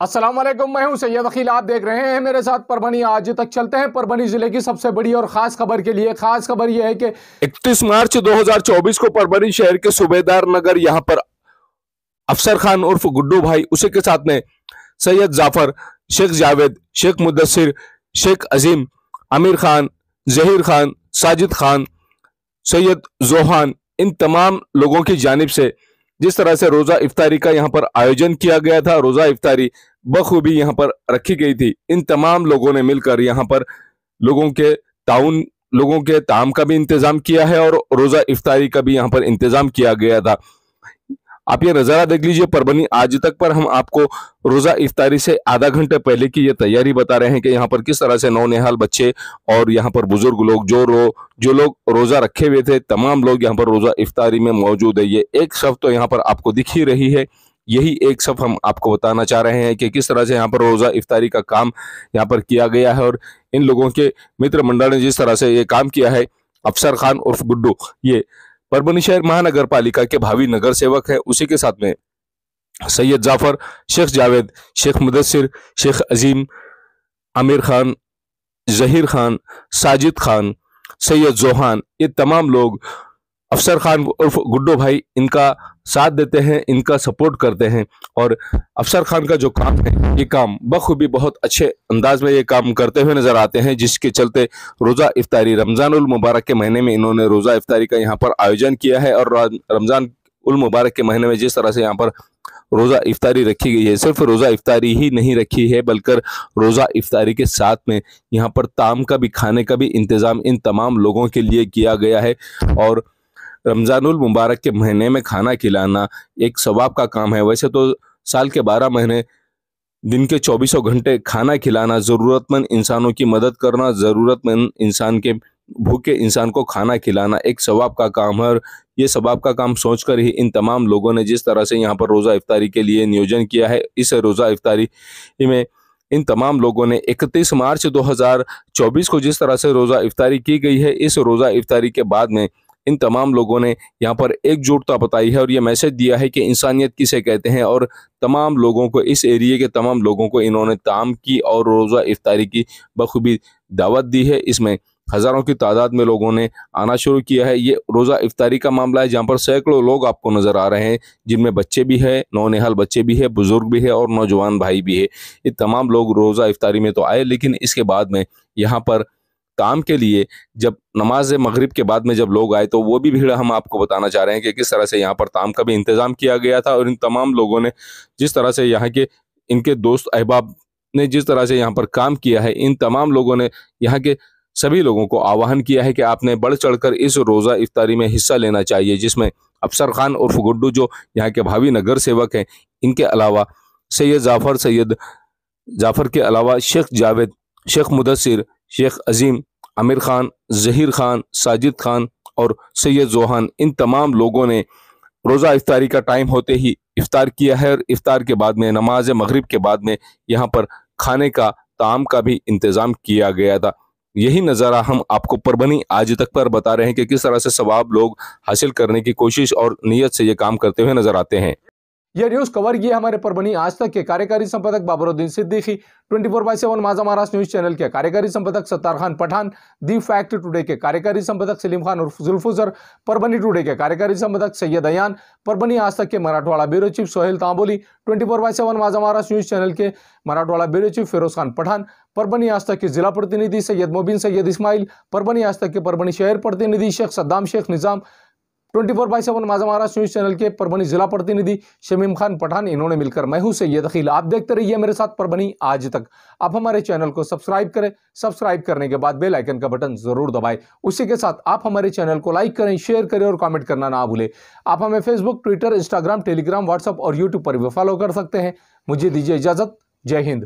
السلام علیکم، میں ہوں سید اخیل، آپ دیکھ رہے ہیں میرے ساتھ پربنی آج تک چلتے ہیں پربنی ضلع کی سب سے بڑی اور خاص خبر کے لیے۔ خاص خبر یہ ہے کہ اکتیس مارچ دو ہزار چوبیس کو پربنی شہر کے صوبیدار نگر یہاں پر افسر خان عرف گڈو بھائی، اسی کے ساتھ میں سید زعفر شیخ جاوید، شیخ مدثر، شیخ عظیم امیر خان، ظہیر خان، ساجد خان، سید زوہان، ان تمام لوگوں کی جانب سے جس طرح سے روزہ افطاری کا یہاں پر آیوجن کیا گیا تھا، روزہ افطاری بخوبی یہاں پر رکھی گئی تھی۔ ان تمام لوگوں نے مل کر یہاں پر لوگوں کے تعاون، لوگوں کے تعام کا بھی انتظام کیا ہے اور روزہ افطاری کا بھی یہاں پر انتظام کیا گیا تھا۔ آپ یہ نظارہ دیکھ لیجیے پربنی، آج تک پر ہم آپ کو روزہ افطاری سے آدھا گھنٹے پہلے کی یہ تیاری بتا رہے ہیں کہ یہاں پر کس طرح سے نو نحال بچے اور یہاں پر بزرگ لوگ جو رو، جو لوگ روزہ رکھے ہوئے تھے، تمام لوگ یہاں پر روزہ افطاری میں موجود ہے یہ ایک صف تو یہاں پر آپ کو دکھ ہی رہی ہے۔ یہی ایک صف ہم آپ کو بتانا چاہ رہے ہیں کہ کس طرح سے یہاں پر روزہ افطاری کا کام یہاں پر کیا گیا ہے اور ان لوگوں کے متر منڈل نے جس طرح سے یہ کام کیا ہے، افسر خان عرف گڈو یہ پربنی شہر مہانگر پالیکا کے بھاوی نگر سیوک ہے اسی کے ساتھ میں سید زعفر شیخ جاوید شیخ مدثر شیخ عظیم امیر خان ظہیر خان ساجد خان سید زوہان یہ تمام لوگ افسر خان عرف گڈو بھائی ان کا ساتھ دیتے ہیں، ان کا سپورٹ کرتے ہیں اور افسر خان کا جو کام ہے، یہ کام بخوبی بہت اچھے انداز میں یہ کام کرتے ہوئے نظر آتے ہیں، جس کے چلتے روزہ افطاری، رمضان المبارک کے مہینے میں انہوں نے روزہ افطاری کا یہاں پر آیوجن کیا ہے اور رمضان المبارک کے مہینے میں جس طرح سے یہاں پر روزہ افطاری رکھی گئی ہے، صرف روزہ افطاری ہی نہیں رکھی ہے، بلکہ روزہ افطاری کے ساتھ میں یہاں پر تام کا بھی، کھانے کا بھی انتظام ان تمام لوگوں کے لیے کیا گیا ہے اور رمضان المبارک کے مہینے میں کھانا کھلانا ایک ثواب کا کام ہے۔ ویسے تو سال کے بارہ مہینے، دن کے چوبیسوں گھنٹے کھانا کھلانا ضرورت مند انسانوں کی مدد کرنا ضرورت مند انسان کے بھوکے انسان کو کھانا کھلانا ایک ثواب کا کام ہے۔ اور یہ ثواب کا کام سوچ کر ہی ان تمام لوگوں نے جس طرح سے یہاں پر روزہ افطاری کے لیے نیوجن کیا ہے، اس روزہ افطاری میں ان تمام لوگوں نے اکتیس مارچ دو ہزار چوبیس کو جس طرح سے روزہ افطاری کی گئی ہے، اس روزہ افطاری کے بعد میں ان تمام لوگوں نے یہاں پر ایک جوٹتا بتائی ہے اور یہ میسج دیا ہے کہ انسانیت کسے کہتے ہیں اور تمام لوگوں کو اس ایریے کے تمام لوگوں کو انہوں نے تعام کی اور روزہ افطاری کی بخوبی دعوت دی ہے۔ اس میں ہزاروں کی تعداد میں لوگوں نے آنا شروع کیا ہے۔ یہ روزہ افطاری کا معاملہ ہے جہاں پر سینکڑوں لوگ آپ کو نظر آ رہے ہیں، جن میں بچے بھی ہے نونحال بچے بھی ہے بزرگ بھی ہے اور نوجوان بھائی بھی ہے یہ تمام لوگ روزہ افطاری میں تو آئے، لیکن اس کے بعد میں یہاں پر کام کے لیے جب نماز مغرب کے بعد میں جب لوگ آئے تو وہ بھی بھیڑ ہم آپ کو بتانا چاہ رہے ہیں کہ کس طرح سے یہاں پر تام کا بھی انتظام کیا گیا تھا اور ان تمام لوگوں نے جس طرح سے یہاں کے ان کے دوست احباب نے جس طرح سے یہاں پر کام کیا ہے، ان تمام لوگوں نے یہاں کے سبھی لوگوں کو آواہن کیا ہے کہ آپ نے بڑھ چڑھ کر اس روزہ افطاری میں حصہ لینا چاہیے، جس میں افسر خان عرف گڈو جو یہاں کے بھاوی نگر سیوک ہیں، ان کے علاوہ سید زعفر سید زعفر کے علاوہ شیخ جاوید، شیخ مدثر، شیخ عظیم امیر خان، ظہیر خان، ساجد خان اور سید زوہان، ان تمام لوگوں نے روزہ افطاری کا ٹائم ہوتے ہی افطار کیا ہے اور افطار کے بعد میں، نماز مغرب کے بعد میں یہاں پر کھانے کا تعام کا بھی انتظام کیا گیا تھا۔ یہی نظارہ ہم آپ کو پربنی آج تک پر بتا رہے ہیں کہ کس طرح سے ثواب لوگ حاصل کرنے کی کوشش اور نیت سے یہ کام کرتے ہوئے نظر آتے ہیں۔ یہ نیوز کور یہ ہمارے پربنی آج تک کے کاریکاری سمپدک Babar Uddin Siddiqui 24 by seven Maza Maharaj news channel کے کاریکاری سمپدک Sattar Khan Pathan, the fact today کے کاریکاری سمپدک سلیم خان عرف ذوالفزر پربنی ٹوڈے کے کاریکاری سمپدک سید ایان پربنی آج تک کے Marathwada bureau chief Sohail Tamboli 24 by seven Maza Maharaj news channel کے مراٹھواڑا بیرو چیف فیروز خان پٹھان پربنی آج تک کے ضلع پرتیندھی سید مبین، سید اسماعیل پربنی آج تک کے پربنی شہر Pratinidhi Shaikh Saddam Shaikh Nizam twenty four by seven Maza Maharaj news channel کے پربنی ضلع پرتیندھی شمیم خان پٹھان انہوں نے مل کر میں ہوں سید اخیل۔ آپ دیکھتے رہیے میرے ساتھ پربنی آج تک۔ آپ ہمارے چینل کو سبسکرائب کریں۔ سبسکرائب کرنے کے بعد بیل آئیکن کا بٹن ضرور دبائیں۔ اسی کے ساتھ آپ ہمارے چینل کو لائک کریں، شیئر کریں اور کامنٹ کرنا نہ بھولیں۔ آپ ہمیں Facebook Twitter Instagram Telegram WhatsApp اور یوٹیوب پر بھی فالو کر سکتے ہیں۔ مجھے دیجیے اجازت۔ جے ہند۔